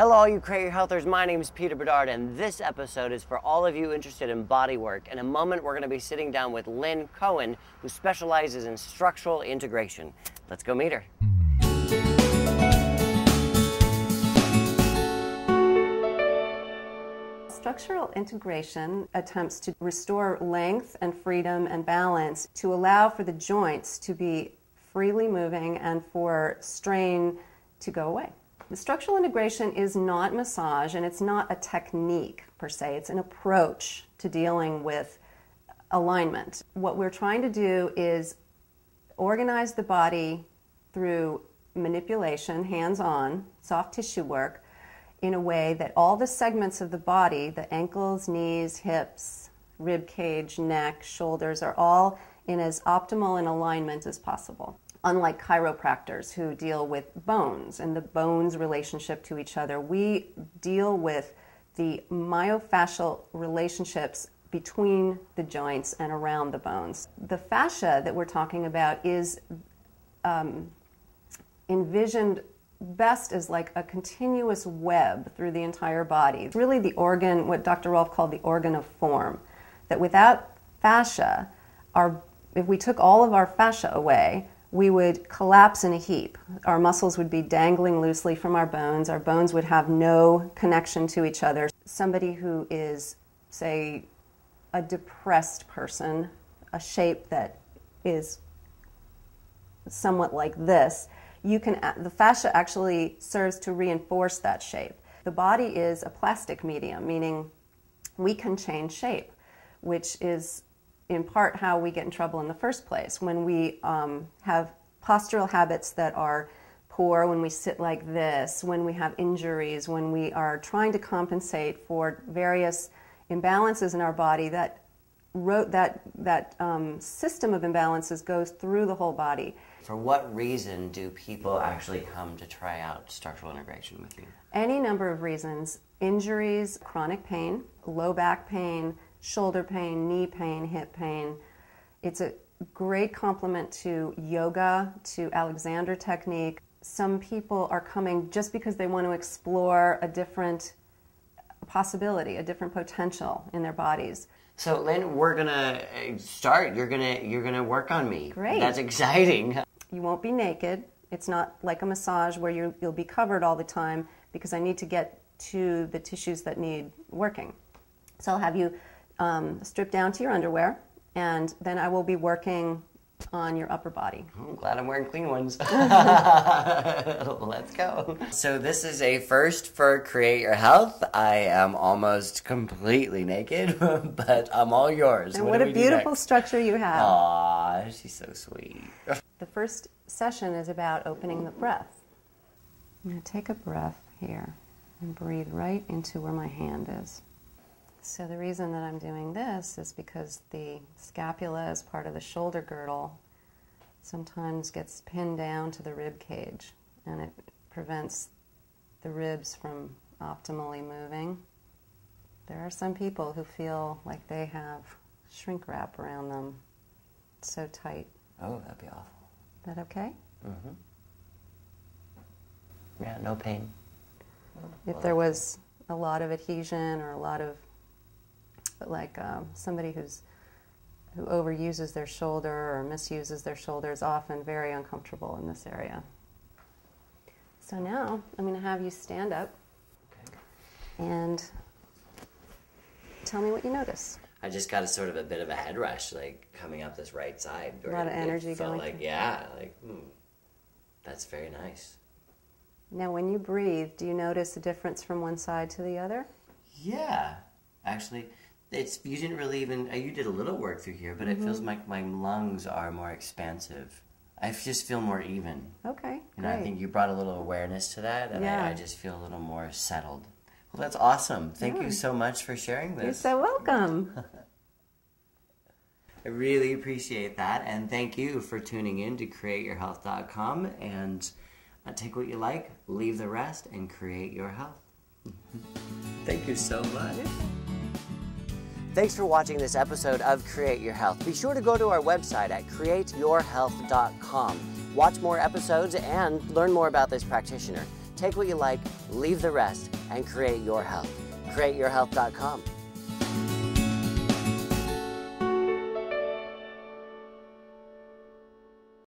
Hello, all you Your Healthers. My name is Peter Bedard, and this episode is for all of you interested in body work. In a moment, we're going to be sitting down with Lynn Cohen, who specializes in structural integration. Let's go meet her. Structural integration attempts to restore length and freedom and balance to allow for the joints to be freely moving and for strain to go away. The structural integration is not massage and it's not a technique per se, it's an approach to dealing with alignment. What we're trying to do is organize the body through manipulation, hands on, soft tissue work, in a way that all the segments of the body the ankles, knees, hips, rib cage, neck, shoulders are all in as optimal an alignment as possible unlike chiropractors who deal with bones and the bones relationship to each other, we deal with the myofascial relationships between the joints and around the bones. The fascia that we're talking about is um, envisioned best as like a continuous web through the entire body. It's really the organ, what Dr. Rolf called the organ of form, that without fascia, our, if we took all of our fascia away, we would collapse in a heap. Our muscles would be dangling loosely from our bones. Our bones would have no connection to each other. Somebody who is, say, a depressed person, a shape that is somewhat like this, you can the fascia actually serves to reinforce that shape. The body is a plastic medium, meaning we can change shape, which is in part how we get in trouble in the first place. When we um, have postural habits that are poor, when we sit like this, when we have injuries, when we are trying to compensate for various imbalances in our body, that wrote that that um, system of imbalances goes through the whole body. For what reason do people actually come to try out structural integration with you? Any number of reasons: injuries, chronic pain, low back pain, shoulder pain, knee pain, hip pain. It's a great complement to yoga, to Alexander technique. Some people are coming just because they want to explore a different possibility, a different potential in their bodies. So, Lynn, we're gonna uh, start. You're gonna you're gonna work on me. Great. That's exciting. You won't be naked. It's not like a massage where you you'll be covered all the time because I need to get to the tissues that need working. So I'll have you um, strip down to your underwear, and then I will be working on your upper body. I'm glad I'm wearing clean ones. Let's go. So this is a first for Create Your Health. I am almost completely naked, but I'm all yours. And what, what a beautiful structure you have. Aw, she's so sweet. The first session is about opening the breath. I'm going to take a breath here and breathe right into where my hand is. So the reason that I'm doing this is because the scapula as part of the shoulder girdle sometimes gets pinned down to the rib cage and it prevents the ribs from optimally moving. There are some people who feel like they have shrink wrap around them. It's so tight. Oh, that'd be awful. That okay? Mm-hmm. Yeah, no pain. If there was a lot of adhesion or a lot of but like um, somebody who's who overuses their shoulder or misuses their shoulder is often very uncomfortable in this area. So now I'm going to have you stand up okay. and tell me what you notice. I just got a sort of a bit of a head rush, like coming up this right side. A lot of energy felt going. Like yeah, like hmm, that's very nice. Now, when you breathe, do you notice a difference from one side to the other? Yeah, actually, it's you didn't really even uh, you did a little work through here, but mm-hmm. it feels mm-hmm. like my lungs are more expansive. I just feel more even. Okay. And great. I think you brought a little awareness to that, and yeah. I, I, just feel a little more settled. Well, that's awesome. Thank yeah. you so much for sharing this. You're so welcome. I really appreciate that, and thank you for tuning in to CreateYourHealth.com and uh, take what you like, leave the rest, and create your health. thank you so much. Thanks for watching this episode of Create Your Health. Be sure to go to our website at createyourhealth.com. Watch more episodes and learn more about this practitioner. take what you like, leave the rest, and create your health. CreateYourHealth.com.